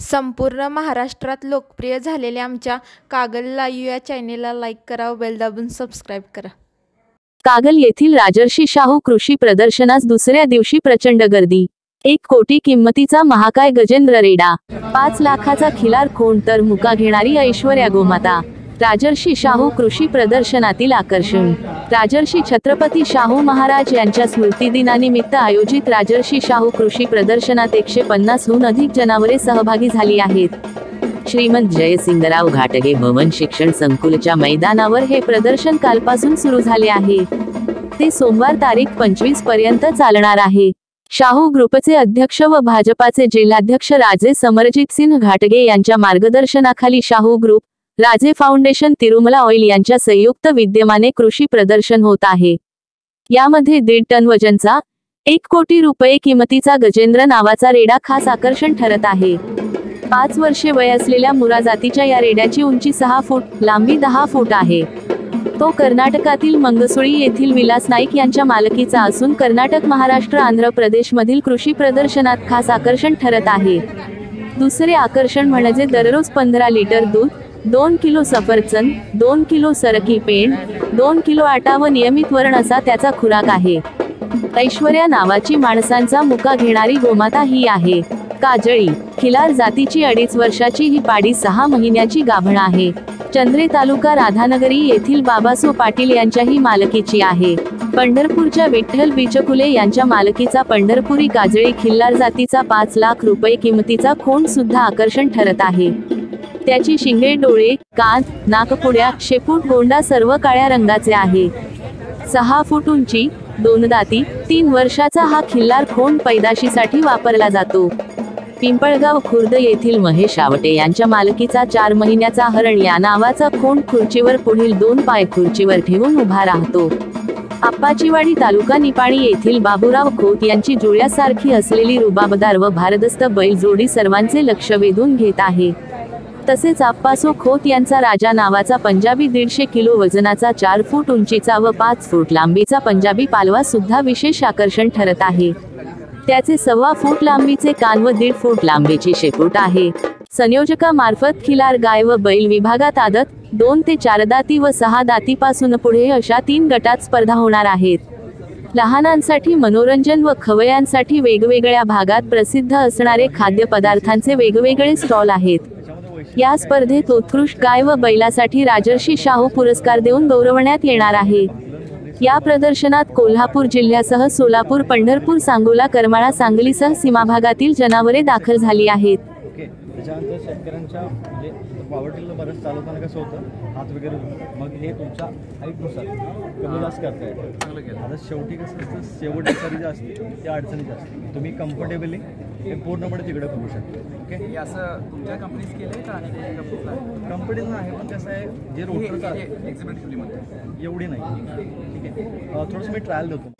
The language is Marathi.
संपूर्ण महाराष्ट्रात लोकप्रिय झालेल्या आमच्या कागल लाईव्ह या चॅनेलला लाईक करा बेल दाबून सबस्क्राईब करा. कागल येथील राजर्षी शाहू कृषी प्रदर्शनास दुसऱ्या दिवशी प्रचंड गर्दी. एक कोटी किंमतीचा महाकाय गजेंद्र रेडा. पाच लाखाचा खिलार खोंड तर मुका घेणारी ऐश्वर्या गोमाता. राजर्षी शाहू कृषी प्रदर्शनातील आकर्षण. राजर्षी छत्रपती शाहू महाराज यांच्या स्मृतिदिनानिमित्त आयोजित राजर्षी शाहू कृषी प्रदर्शनात एकशे पन्नासहून अधिक जनावरे सहभागी झाली आहेत. श्रीमंत जयसिंगराव घाटगे भवन शिक्षण संकुलच्या मैदानावर हे प्रदर्शन कालपासून सुरू झाले आहे. ते सोमवार तारीख पंचवीसपर्यंत चालणार आहे. शाहू ग्रुपचे अध्यक्ष व भाजपाचे जिल्हाध्यक्ष राजे समरजित सिंह घाटगे यांच्या मार्गदर्शनाखाली Shahu group Raje foundation Tirumala oil यांच्या संयुक्त विद्यमाने कृषी प्रदर्शन होत आहे. यामध्ये दीड टन वजनचा एक कोटी रुपये किमतीचा गजेंद्र नावाचा रेडा खास आकर्षण ठरत आहे. पाच वर्षे वय असलेल्या मुरा जातीच्या या रेड्याची उंची सहा फूट लांबी दहा फूट आहे. तो कर्नाटकातील मंगसुळी येथील विलास नाईक यांच्या मालकीचा असून कर्नाटक महाराष्ट्र आंध्र प्रदेशमधील कृषी प्रदर्शनात खास आकर्षण ठरत आहे. दुसरे आकर्षण म्हणजे दररोज पंधरा लिटर दूध दोन किलो सफरचंद दोन किलो सरकी पेंड दोन किलो आटा व नियमित वरण असा त्याचा खुराक आहे. ऐश्वर्या नावाची माणसांचा मुका घेणारी गोमाता ही आहे. काजळी खिलार जातीची अडीच वर्षाची ही पाडी सहा महिन्याची गाभण आहे. चंद्रे तालुका राधानगरी येथील बाबासो पाटील यांच्याही मालकीची आहे. पंढरपूरच्या विठ्ठल बिचकुले यांच्या मालकीचा पंढरपुरी काजळी खिल्लार जातीचा पाच लाख रुपये किमतीचा खोंड सुद्धा आकर्षण ठरत आहे. त्याची शिंगे डोळे कान नाकपुड्या शेपूट गोंडा सर्व काळ्या रंगाचे आहे. सहा फूट उंची दोन दाती तीन वर्षाचा हा खिल्लार खोंड पैदाशीसाठी वापरला जातो. पिंपळगाव खुर्द येथील महेश आवटे यांच्या मालकीचा चार महिन्याचा हरण या नावाचा खोंड खुर्चीवर पुढील दोन पाय खुर्चीवर ठेवून उभा राहतो. आप्पाचीवाडी तालुका निपाणी येथील बाबूराव खोत यांची जुळ्यासारखी असलेली रुबाबदार व भारदस्त बैल जोडी सर्वांचे लक्ष वेधून घेत आहे. तसेच आप्पासो खोत यांचा राजा नावाचा पंजाबी दीडशे किलो वजनाचा चार फूट उंचीचा व पाच फूट लांबीचा पंजाबी पालवा सुद्धा विशेष आकर्षण ठरत आहे. त्याचे सव्वा फूट लांबीचे कान व दीड फूट लांबीची शेपूट आहे. संयोजकामार्फत खिलार गाय व बैल विभागात आदत दोन ते चार दाती व सहा दातीपासून पुढे अशा तीन गटात स्पर्धा होणार आहेत. लहानांसाठी मनोरंजन व खवयांसाठी वेगवेगळ्या भागात प्रसिद्ध असणारे खाद्यपदार्थांचे वेगवेगळे स्टॉल आहेत. या स्पर्धेत उत्कृष्ट गाय व बैलासाठी राजर्षी शाहू पुरस्कार देऊन गौरवण्यात येणार आहे. या प्रदर्शनात कोल्हापूर जिल्ह्यासह सोलापूर पंढरपूर सांगोला करमाळा सांगलीसह सीमाभागातील जनावरे दाखल झाली आहेत. पॉवर्टीला बरंच चालवताना कसं होतं हात वगैरे. मग हे तुमच्या हाईटनुसार कमी जास्त करता येतं आता शेवटी कसं असतं शेवटची सरी जी असते ती अडचणीची असते. तुम्ही कम्फर्टेबली हे पूर्णपणे तिकडे करू शकता. ओके हे असं तुमच्या कंपनीच केलंय का आणि कंपनीज आहे कंपनीचं आहे पण कसं आहे जे आहे एक्झिबिट एवढी नाही. ठीक आहे. थोडंसं मी ट्रायल देतो.